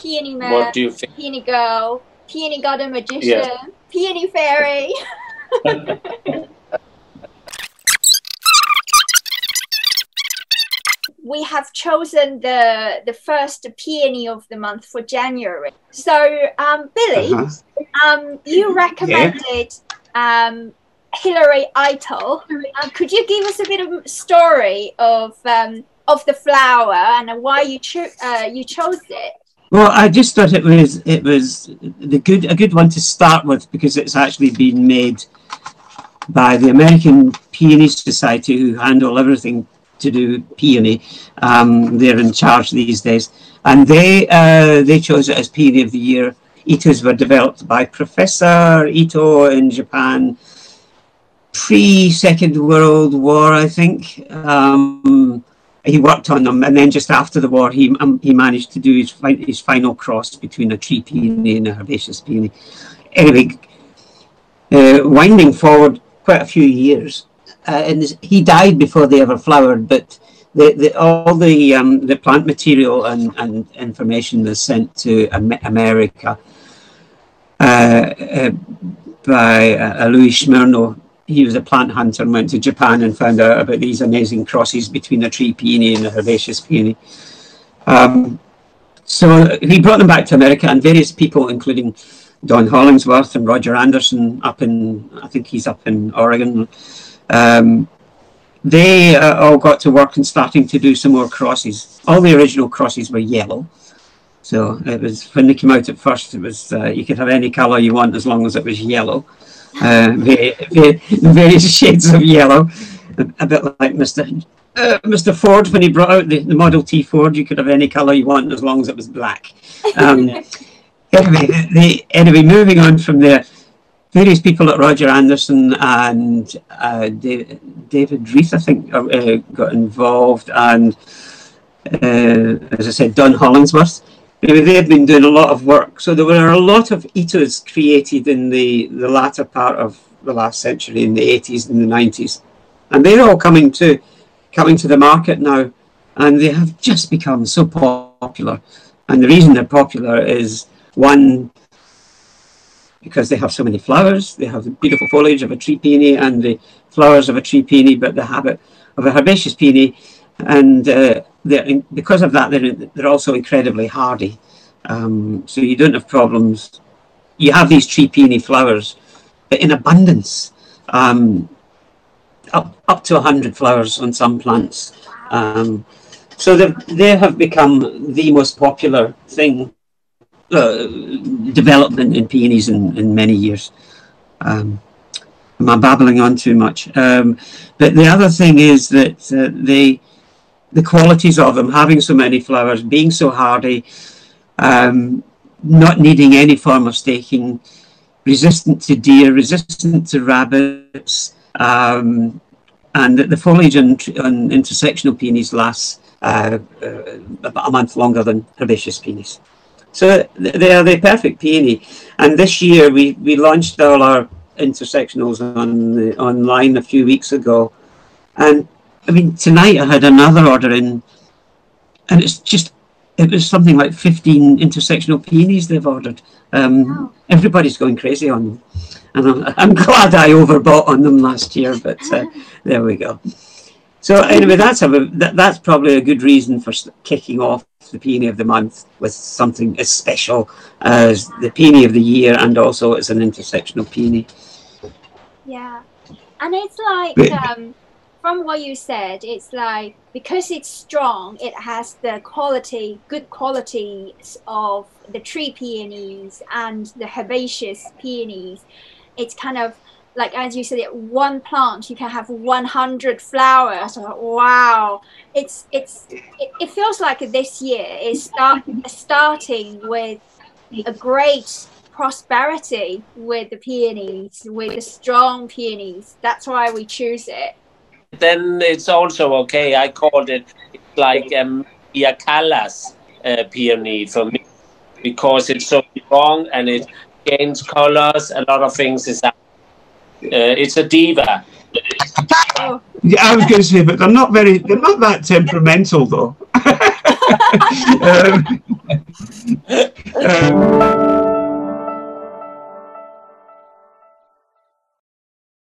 Peony Man, What do you think? Peony Girl, Peony Garden Magician, Yeah. Peony Fairy. we have chosen the the first peony of the month for January. So, um, Billy, Uh-huh. um, you recommended um, Hillary Itoh. Um, could you give us a bit of story of um, of the flower and why you cho- uh, you chose it? Well, I just thought it was it was the good a good one to start with because it's actually been made by the American Peony Society, who handle everything to do with peony. Um, they're in charge these days, and they uh, they chose it as Peony of the Year. Itohs were developed by Professor Itoh in Japan pre Second World War, I think. Um, he worked on them, and then just after the war, he um, he managed to do his his final cross between a tree peony and a herbaceous peony. Anyway, uh, winding forward quite a few years, uh, and this- he died before they ever flowered. But the, the all the um, the plant material and, and information was sent to America uh, uh, by uh, Louis Smirnow. He was a plant hunter and went to Japan and found out about these amazing crosses between a tree peony and a herbaceous peony. Um, so he brought them back to America, and various people, including Don Hollingsworth and Roger Anderson, up in I think he's up in Oregon. Um, they uh, all got to work and starting to do some more crosses. All the original crosses were yellow, so it was when they came out at first. It was uh, you could have any color you want as long as it was yellow. Uh, va- va- various shades of yellow, a, bit like Mr. Uh, Mr. Ford when he brought out the, the Model T Ford. You could have any color you want as long as it was black. Um, anyway, the, the, anyway, moving on from there, various people at Roger Anderson and uh, Da- David Reath, I think, uh, uh, got involved, and uh, as I said, Don Hollingsworth. Anyway, they had been doing a lot of work, so there were a lot of Itohs created in the, the latter part of the last century, in the 80s and the 90s, and they're all coming to coming to the market now, and they have just become so popular. And the reason they're popular is one, because they have so many flowers, they have the beautiful foliage of a tree peony and the flowers of a tree peony, but the habit of a herbaceous peony, and uh, in, because of that, they're, they're also incredibly hardy. Um, so you don't have problems. You have these tree peony flowers, but in abundance. Um, up up to 100 flowers on some plants. Um, so they have become the most popular thing, uh, development in peonies in, in many years. Um, am I babbling on too much? Um, but the other thing is that uh, they, the qualities of them, having so many flowers, being so hardy, um, not needing any form of staking, resistant to deer, resistant to rabbits, um, and the foliage on, on intersectional peonies lasts uh, uh, about a month longer than herbaceous peonies. So they are the perfect peony. And this year we, we launched all our intersectionals on the, online a few weeks ago. And I mean, tonight I had another order in, and it's just, it was something like 15 intersectional peonies they've ordered. Um, Wow. Everybody's going crazy on them. And I'm, I'm glad I overbought on them last year, but uh, there we go. So anyway, that's a, that, that's probably a good reason for kicking off the peony of the month with something as special as the peony of the year, and also as an intersectional peony. Yeah, and it's like um, from what you said, it's like because it's strong, it has the quality, good qualities of the tree peonies and the herbaceous peonies. It's kind of like as you said, one plant you can have 100 flowers. Wow, it's it's it, it feels like this year is start starting with a great prosperity with the peonies, with the strong peonies. That's why we choose it. Then it's also okay. I called it like um, Maria Callas uh, peony for me because it's so strong and it gains colors. A lot of things is. Uh, it's a diva. Oh, Yeah, I was going to say, but they're not very, they're not that temperamental though. um, Uh,